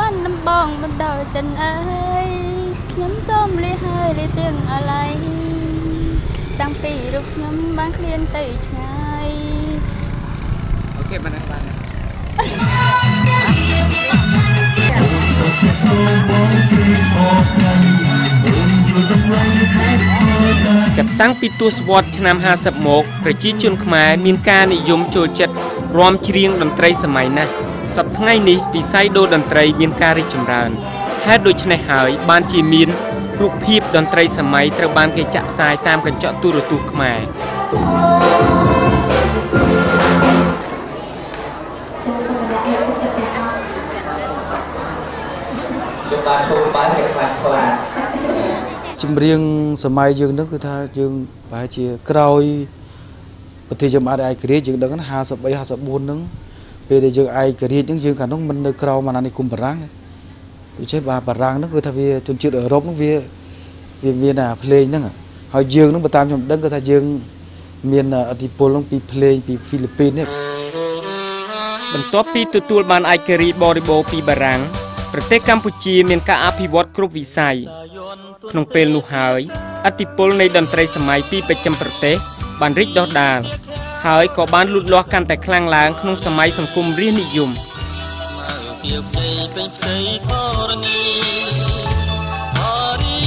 បានដំបងបណ្ដោយចិនអើយខ្ញុំសូមលះហើយលះទាំងអាឡ័យតាំងពីរូបខ្ញុំបានឃ្លានទៅឆ្ងាយអូខេបានហើយបានហើយចាប់តាំងពីទសវត្សរ៍ឆ្នាំ50មកប្រជាជនខ្មែរមានការនិយមចូលចិត្តរាំច្រៀងតន្ត្រីសម័យណាស់ សប្តាហ៍ថ្ងៃនេះវិស័យដូរតន្ត្រីមានការរីកចម្រើនហេតុដូច្នេះហើយបានជាមានរូបភាពតន្ត្រីសម័យត្រូវបានគេចាក់ផ្សាយតាមកញ្ចក់ទូរទស្សន៍ខ្មែរចាសសូមរំលឹកអ្នកទៅចិត្តទាំងអស់ខ្ញុំបានចូលបានជាខ្លាំងខ្លាចម្រៀងសម័យយើងហ្នឹងគឺថាយើងប្រហែលជាក្រោយប្រទេសយើងអាចឯករាជ្យយើងដឹងណា53 54ហ្នឹង ពេលដែលយើងឯករាជ្យហ្នឹងយើងកាលនោះមិននៅក្រោមអាណានិគមបារាំងទេដូច្នេះបាទបារាំងហ្នឹងគឺថាវាជនជាតិអឺរ៉ុបហ្នឹងវាវាមានអាភ្លេងហ្នឹងហើយយើងហ្នឹងបើតាមខ្ញុំដឹងគឺថាយើង មានអធិពលហ្នឹងពីភ្លេងពីហ្វីលីពីននេះបន្ទាប់ពីទទួលបានឯករាជ្យបរិបូរណ៍ពីបារាំងប្រទេសកម្ពុជាមានការអភិវឌ្ឍគ្រប់វិស័យក្នុងពេលនោះហើយអធិពលនៃតន្ត្រីសម័យពីបច្ចឹមប្រទេសបានរីកដុះដាល ហើយក៏បានលូតលាស់កាន់តែខ្លាំងឡើងក្នុងសម័យសង្គមរាស្ត្រនិយមពីផ្ទៃពេញផ្ទៃធរណីបារី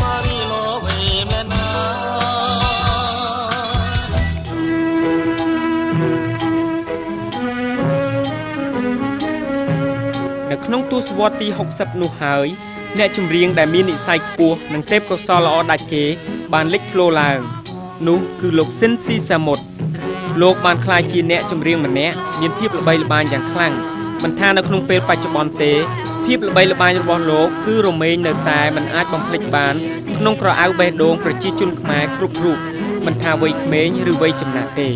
បារីមកវេមែនណានៅក្នុងទសវត្សរ៍ទី60នោះហើយអ្នកចម្រៀងដែលមាននិស្ស័យខ្ពស់និងទេពកោសល្យល្អដាច់គេ បានលេចធ្លោឡើង នោះគឺលោកស៊ិនស៊ីសាមុតលោកបានក្លាយជាអ្នកចម្រៀងម្នាក់មានភាពល្បីល្បាញយ៉ាងខ្លាំងមិនថានៅក្នុងពេលបច្ចុប្បន្នទេភាពល្បីល្បាញរបស់លោកគឺរមែងនៅតែមិនអាចបំភ្លេចបានក្នុងក្រអៅបេះដូងប្រជាជនខ្មែរគ្រប់រូបមិនថាវ័យក្មេងឬវ័យចំណាស់ទេ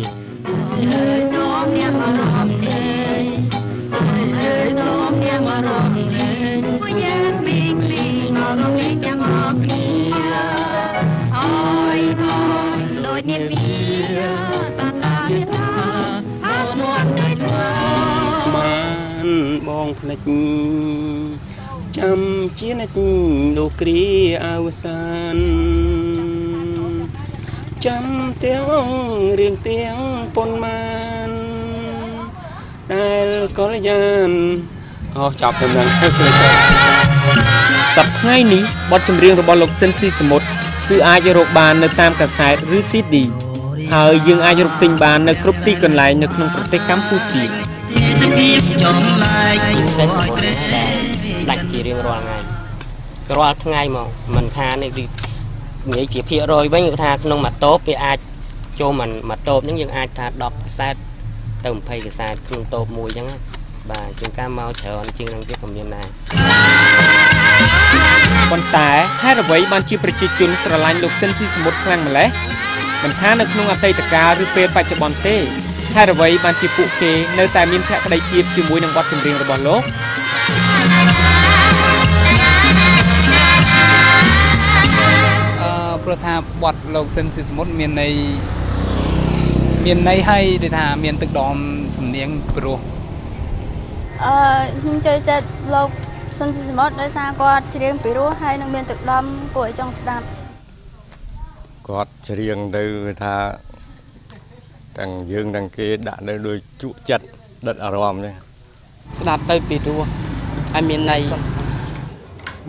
ភ្លេចចាំជានិច្ចលោកគ្រាអវសានចាំទាំងរៀងទាំងប៉ុន្មានដែលកលយានអូចប់ទៅនឹងភ្លេចទៅសប្តាហ៍ថ្ងៃនេះបទចម្រៀងរបស់លោកស៊ិនស៊ីសមុទ្រគឺអាចរកបាននៅតាមកាសែតឬ CD ហើយយើងអាចរកទិញបាននៅគ្រប់ទីកន្លែងនៅក្នុងប្រទេសកម្ពុជា សេសមុទ្រដែលដាច់ជារៀងរាល់ថ្ងៃរាល់ថ្ងៃមកមិនថានេះគឺនិយាយជាភាគរយវិញគឺថាក្នុងមួយតូបវាអាចចូលមួយមួយតូបហ្នឹងយើងអាចថា10កសែតទៅ20កសែតក្នុងតូបមួយអញ្ចឹងណាបាទជាងការមកច្រើនជាងនឹងទៀតក៏មានដែរប៉ុន្តែហេតុអ្វីបានជាប្រជាជនស្រឡាញ់លោកស៊ិនស៊ីសមុទ្រខ្លាំងម្ល៉េះមិនថានៅក្នុងអតីតកាលឬពេលបច្ចុប្បន្នទេ ហេតុអ្វីបានជាពួកគេនៅតែមានភក្ដីភាពជាមួយនឹងបទចម្រៀងរបស់លោកអឺព្រោះថាបទលោកស៊ិនស៊ីសមុទ្រមានន័យមានន័យឲ្យដូចថាមានទឹកដមសំនៀងព្រោះអឺខ្ញុំចូលចិត្តលោកសុនស៊ីសមុទ្រដោយសារគាត់ច្រៀងពីរោះហើយនឹងមានទឹកដមគួរឲ្យចង់ស្ដាប់គាត់ច្រៀងទៅថា ទាំងយើងទាំងគេដាក់នៅដូចជក់ចិត្តដិតអារម្មណ៍នេះស្ដាប់ទៅពីរោះហើយមានន័យ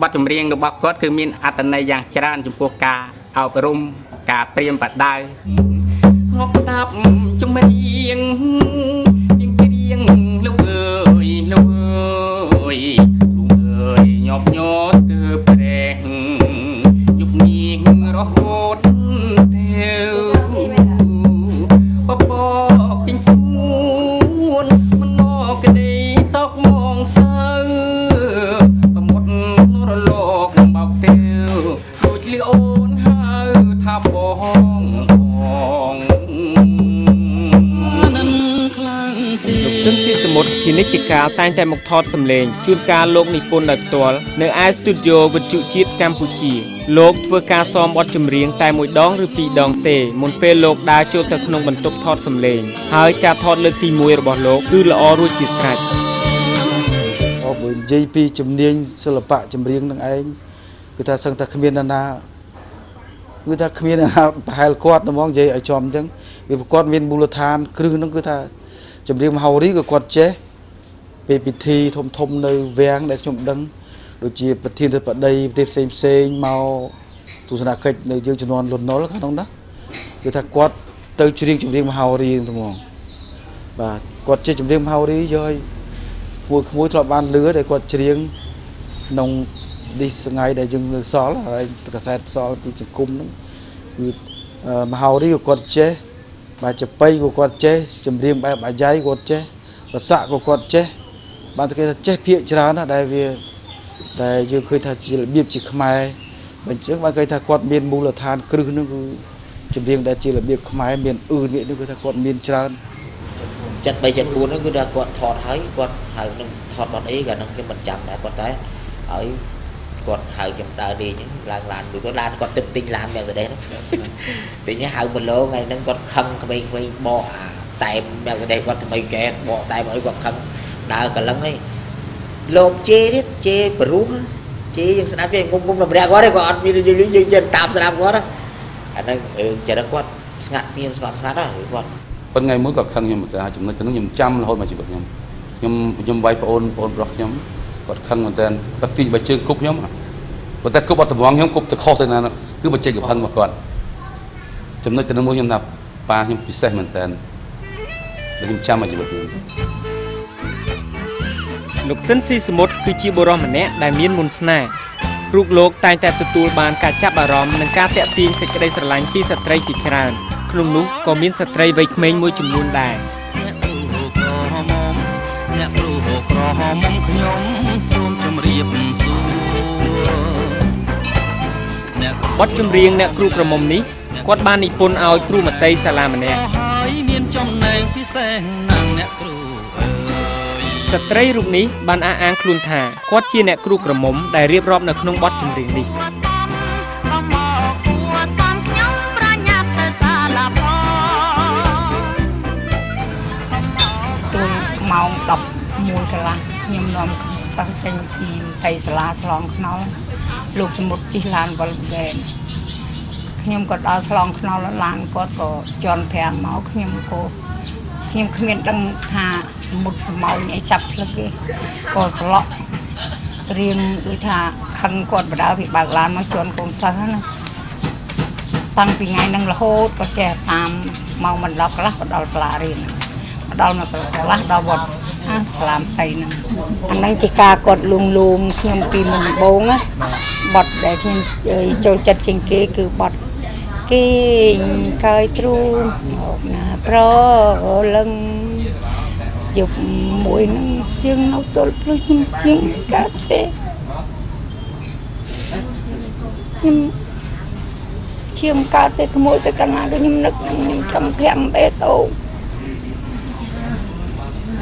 បទចម្រៀងរបស់គាត់គឺមានអត្ថន័យយ៉ាងច្រើនចំពោះការអប់រំការព្រៀមបដៅងប់ស្ដាប់ជំរៀងរៀង ជានិច្ចកាលតែងតែមកថតសម្លេងជួនកាលលោកនិពន្ធដោយផ្ទាល់នៅឯស្ទូឌីយោវិទ្យុជាតិកម្ពុជាលោកធ្វើការសមបទចម្រៀងតែមួយដងឬពីរដងទេមុនពេលលោកដើរចូលទៅក្នុងបន្ទប់ថតសម្លេងហើយការថតលើកទី1របស់លោកគឺល្អរួចជាស្រេចអបើនិយាយពីជំនាញសិល្បៈចម្រៀងនឹងឯងគឺថាសឹងតែគ្មាននរណាគឺថាគ្មាននរណាប្រហែលគាត់ហ្មងនិយាយឲ្យចំអញ្ចឹងវាប្រគាត់មានមូលដ្ឋានគ្រឹះហ្នឹងគឺថាចម្រៀងមហោរីក៏គាត់ចេះ ពេលពិធីធំធំនៅវាំងដែលខ្ញុំដឹងដូចជាប្រធានបតីប្រទេសផ្សេងផ្សេងមកទស្សនកិច្ចនៅយើងចំនួនលន់ណុលក្នុងនោះគឺថាគាត់ទៅច្រៀងចម្រៀងមហោរីហ្នឹងហ្មងបាទគាត់ចេះចម្រៀងមហោរីយកឲ្យក្មួយក្មួយធ្លាប់បានលឺដែលគាត់ច្រៀងក្នុងឌីសថ្ងៃដែលយើងនៅសល់ហើយកសែតសល់ពីសង្គមហ្នឹងគឺមហោរីក៏គាត់ចេះបាទចបៃក៏គាត់ចេះចម្រៀងបែបអាយ៉ៃគាត់ចេះប្រសាក់ក៏គាត់ចេះ បានគេថាចេះភាកច្រើនណាស់ដែលវាដែលយើងឃើញថាជារបៀបជាខ្មែរបើអញ្ចឹងបានគេថាគាត់មានមូលដ្ឋានគ្រឹះហ្នឹងគឺចម្រៀងដែលជារបៀបខ្មែរមានអឺនេះគឺថាគាត់មានច្រើនចិត្ត3ចិត្ត4ហ្នឹងគឺថាគាត់ថតហើយគាត់ហៅនឹងថតបាត់អីក៏នឹងខ្ញុំមិនចាំដែរគាត់តែឲ្យគាត់ហៅខ្ញុំដើរលេងឡើងឡានមួយគាត់ឡានគាត់ទឹកទិញឡានមែនស្ដេចទិញហៅមួយឡូថ្ងៃហ្នឹងគាត់ខឹងក្មេងៗបកអាតែមែនស្ដេចគាត់ថ្មីកែបកតែឲ្យគាត់ខឹង ដើរកលឹងអីលោកជេទៀតជេព្រោះជេយើងស្ដាប់គេគុំគុំតម្រាក់គាត់គាត់អត់មានយើងយើងតាមស្ដាប់គាត់អាហ្នឹងចិត្តគាត់ស្ងាត់ស្ងៀមស្ងប់ស្ងាត់ហើយគាត់ប៉ុន្តែថ្ងៃមួយគាត់ខឹងខ្ញុំតែចំណុចទៅនោះខ្ញុំចាំរហូតមកជីវិតខ្ញុំខ្ញុំខ្ញុំវាយប្អូនប្អូនប្រុសខ្ញុំគាត់ខឹងមែនតើគាត់ទីបើជើងគប់ខ្ញុំប៉ុន្តែគប់អត់តម្ងខ្ញុំគប់ទៅខុសទៅណាគឺបើចេញកំហឹងមកគាត់ចំណុចទៅនោះមួយខ្ញុំថាប៉ាខ្ញុំពិសេសមែនតើដែលខ្ញុំចាំមកជីវិតខ្ញុំ លោកស៊ិនស៊ីសមុទ្រគឺជាបុរសម្នាក់ដែលមានមុនស្នេហ៍រូបលោកតែងតែទទួលបានការចាប់អារម្មណ៍និងការតាក់ទាញសេចក្តីស្រឡាញ់ពីស្ត្រីជាច្រើនក្នុងនោះក៏មានស្ត្រីវ័យក្មេងមួយចំនួនដែរអ្នកគ្រូក្រហមខ្ញុំសូមជម្រាបសួរបទចម្រៀងអ្នកគ្រូក្រមុំនេះគាត់បាននិពន្ធឲ្យគ្រូមតីសាលាម្នាក់ហើយមានចំណែងពិសេសណាស់អ្នកគ្រូ ស្ត្រីរូបនេះបានអះអាងខ្លួនថាគាត់ជាអ្នកគ្រូក្រមុំដែលរៀបរាប់នៅក្នុងបទចម្រៀងនេះម៉ោង11កន្លះខ្ញុំនាំសិស្សចេញពីទីសាលាឆ្លងខ្នល់លោកសមុទ្រជិះឡានវល់ដែនខ្ញុំក៏ដល់ឆ្លងខ្នល់ឡានគាត់ក៏ជន់ប្រាំងមកខ្ញុំក៏ ខ្ញុំគ្មានដឹងថាសមុទ្រសមោញអីចាប់ផ្លឹកទេក៏ស្លក់រៀងដូចថាខឹងគាត់បដើពីបើកឡានមកជន់កូនសិស្សណាតាំងពីថ្ងៃហ្នឹងរហូតក៏ចេះតាមម៉ោងមិន10កន្លះក៏ដល់សាលារៀនមកដល់មកសាលាកន្លះដល់វត្តអាស្លាមតៃហ្នឹងអាហ្នឹងជាការគាត់លួងលោមខ្ញុំពីមុនដំបូងណាបត់ដែលខ្ញុំចូលចិត្តជាងគេគឺបត់ គេកើយទ្រូមកណាប្រលឹងយប់មួយហ្នឹងយើងនៅទល់ព្រឹកខ្ញុំជាងកាត់ទេខ្ញុំជាងកើតទេក្មួយទៅកណាក៏ខ្ញុំនឹកខ្ញុំចាំប្រាំបេតូ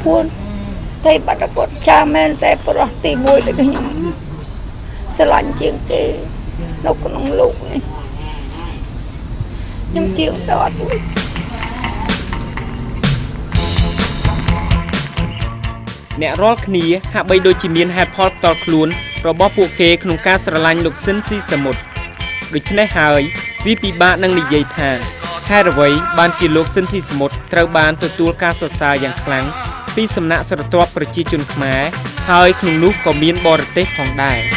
ពួនតែបាត់គាត់ចាមែនតែប្រោះទី1ដែលខ្ញុំស្រឡាញ់ជាងគេនៅក្នុងលោកនេះ ខ្ញុំជាងដល់អ្នករាល់គ្នាហាក់បីដូចជាមានហេតុផលផ្ទាល់ខ្លួនរបស់ពួកគេក្នុងការស្រឡាញ់លោកស៊ិនស៊ីសមុទ្រដូច្នេះហើយវាពិបាកនឹងនិយាយថាហេតុអ្វីបានជាលោកស៊ិនស៊ីសមុទ្រត្រូវបានទទួលការសរសើរយ៉ាងខ្លាំងពីសំណាក់ស្រទាប់ប្រជាជនខ្មែរហើយក្នុងនោះក៏មានបរទេសផងដែរ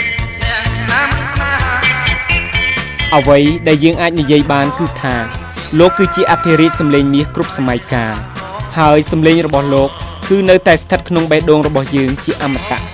អ្វីដែលយើងអាចនិយាយបានគឺថា លោកគឺជាអធិរាជសម្លេងមាសគ្រប់សម័យកាលហើយសម្លេងរបស់លោក គឺនៅតែស្ថិតក្នុងបេះដូងរបស់យើងជាអមតៈ